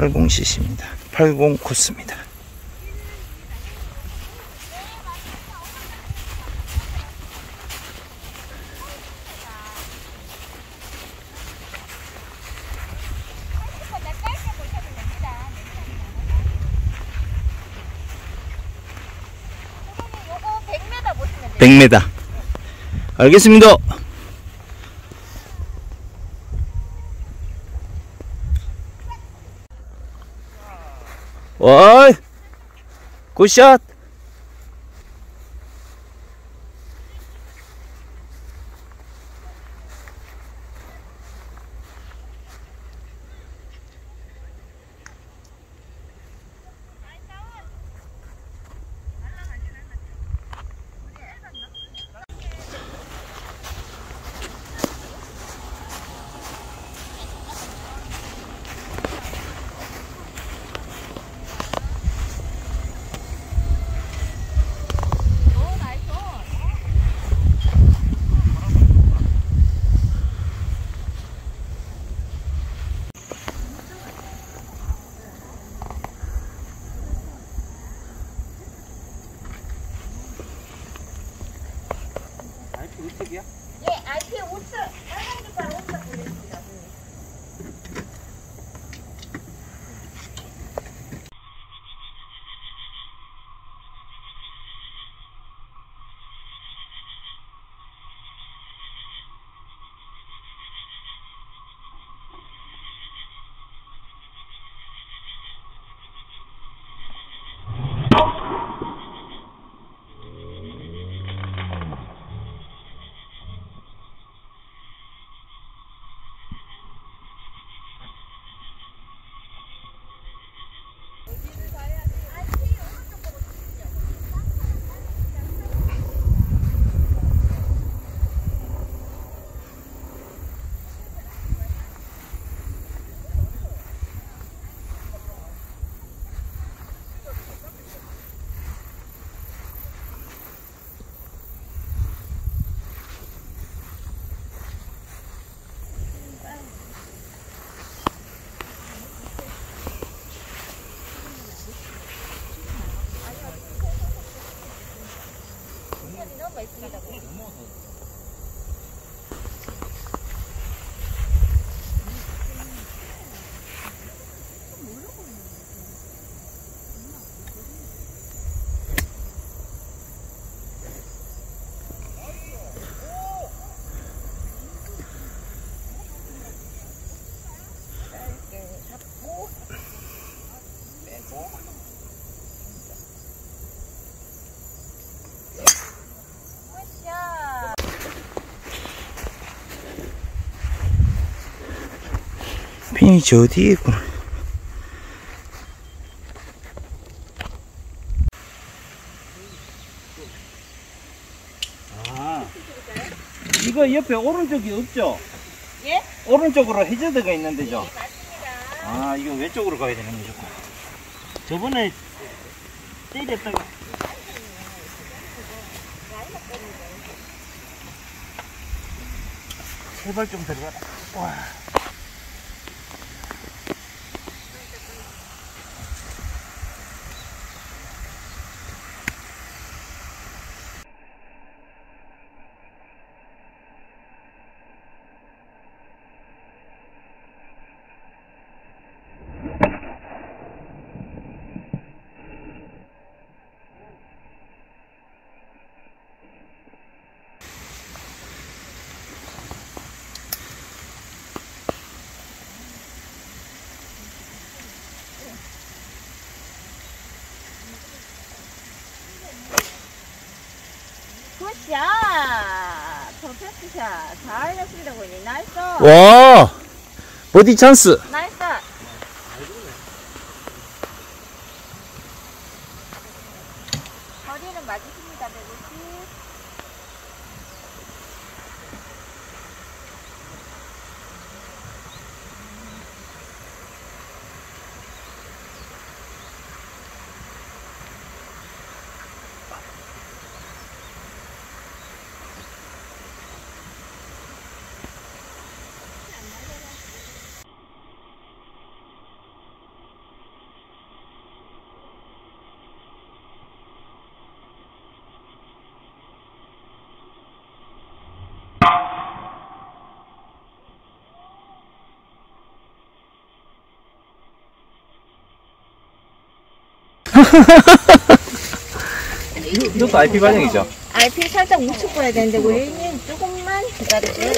80cc입니다. 80 코스입니다. 요거 100m 보시면 돼요. 100m. 알겠습니다. Kuşat. 저 뒤에 있구나. 아, 이거 옆에 오른쪽이 없죠? 예? 오른쪽으로 해저드가 있는데죠? 맞습니다. 아, 이거 왼쪽으로 가야 되는 거죠? 저번에 때렸다가 제발 좀 들어가라. 와. 샷. 퍼펙트 샷. 잘 했습니다, 고객님. 나이스. 와! 버디 찬스. 이것도 IP 과정이죠? RP 살짝 우측 봐야 되는데 고객님 조금만 기다려주세요.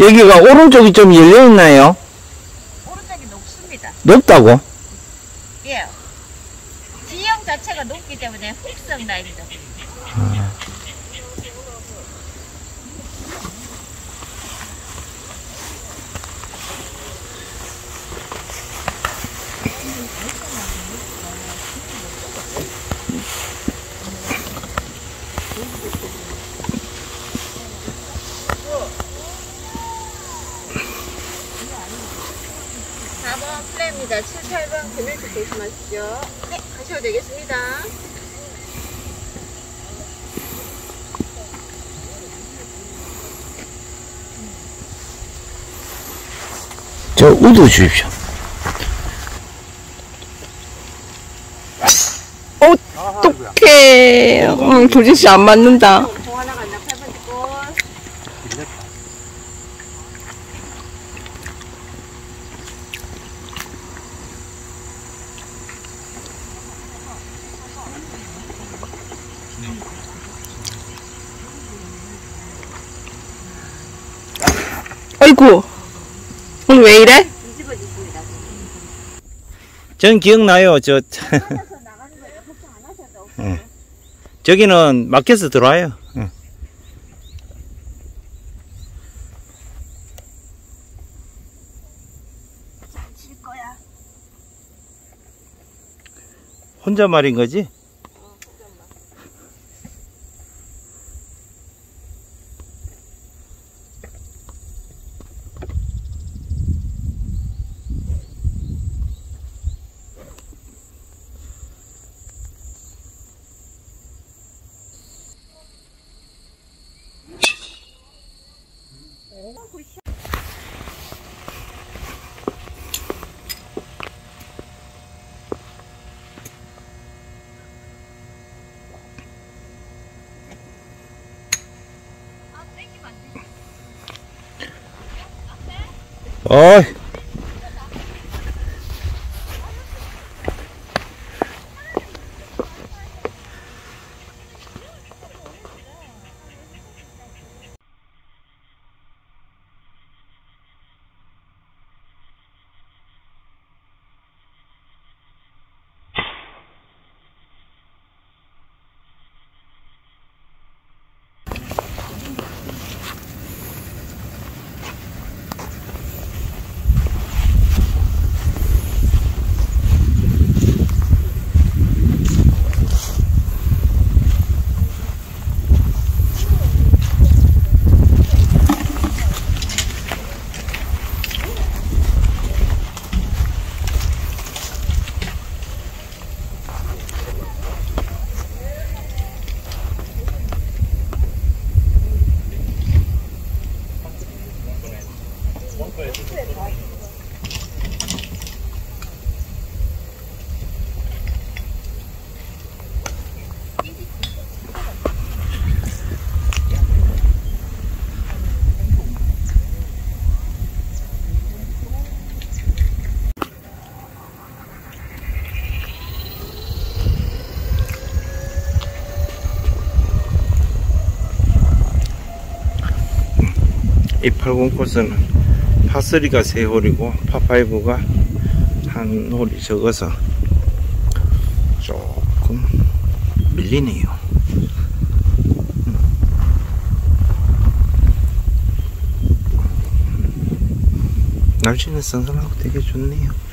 여기가 오른쪽이 좀 열려 있나요? 오른쪽이 높습니다. 높다고? 예. 지형 자체가 높기 때문에 훅성 라인이죠. 사번 플레입니다. 7, 8번 금일식 조심하십시오. 네, 가셔도 되겠습니다. 저 우도 주십시오. 어떡해. 응, 도진씨 안 맞는다. 8번 골. 아이고. 오늘 왜 이래? 뒤집어지십니다. 전 기억나요. 저. 저기는 막혀서 들어와요. 예. 혼자 말인 거지? 어 80 코스는 파3가 세 홀이고 파5가 한 홀이 적어서 조금 밀리네요. 음. 날씨는 선선하고 되게 좋네요.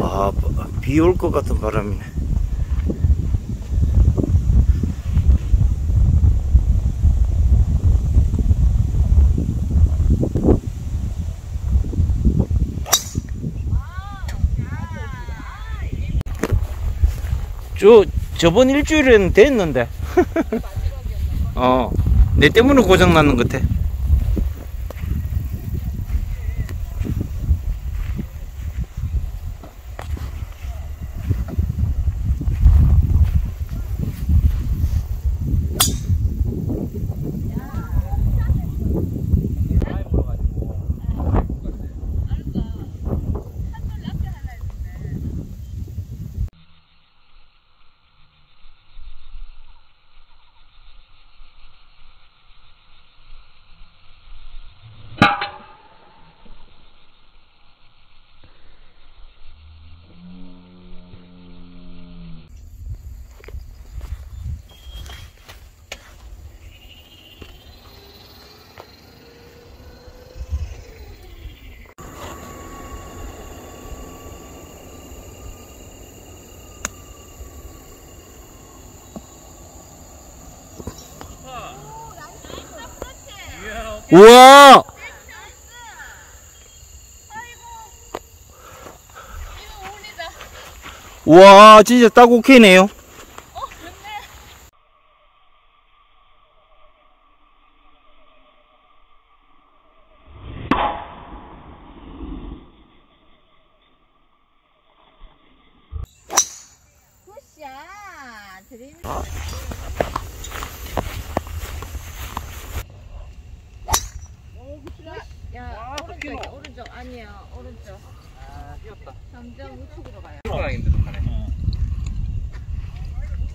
아, 비 올 것 같은 바람이네. 쭉 저번 일주일에는 됐는데. 어, 내 때문에 고장 났는 것 같아. 우와! 와, 진짜 딱 오케이네요. 굿샷. 드림. 야, 오른쪽, 오른쪽 아니야, 오른쪽. 아, 점점 우측으로 가요. 방향인데도 가네.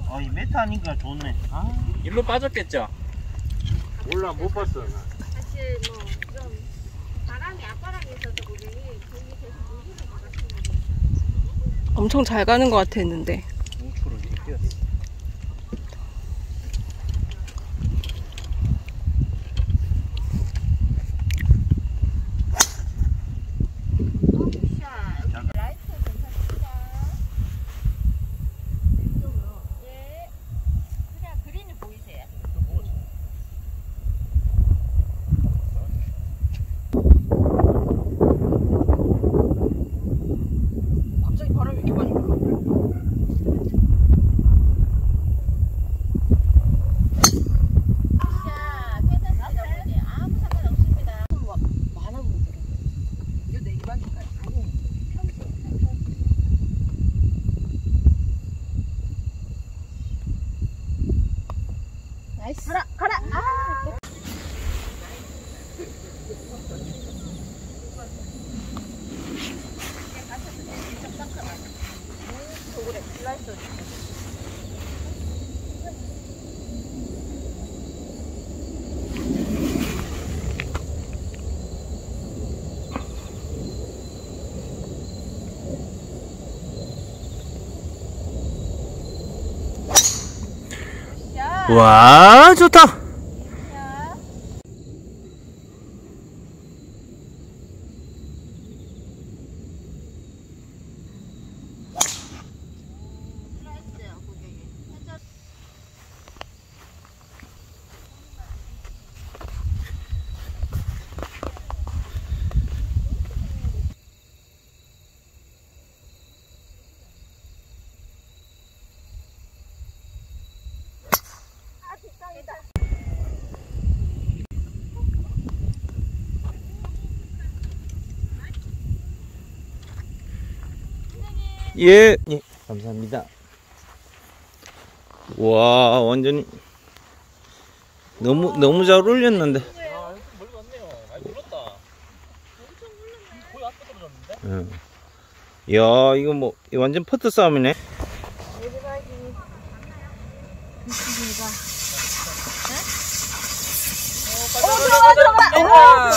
어, 이 메타니까 좋네. 아, 일로 빠졌겠죠? 몰라, 못 봤어. 나. 사실 뭐 좀 바람이 앞바람이 있어서 고객이 거기 계속 물기를 받았습니다. 엄청 잘 가는 것 같아 했는데. 우측으로 이렇게 뛰었어. 굿샷. 라이트 괜찮습니다. 왼쪽으로. 예. 그냥 그린이 보이세요? 갑자기 바람이 이렇게 많이 불어. 굿샷. 괜찮습니다, 고객님. 아무 상관없습니다. 많아 보이더라고요. 이거 내 입안인가요? 아니, 평소. 나이스. 가라, 가라. 아. 와, 좋다. 예. 예, 감사합니다. 와, 완전히 너무 너무 잘 올렸는데. 아, 멀리 갔네요. 많이 불렀다. 거의 앞에 떨어졌는데? 응. 야, 이거 뭐 이거 완전 퍼트 싸움이네. 오, 들어가, 들어가!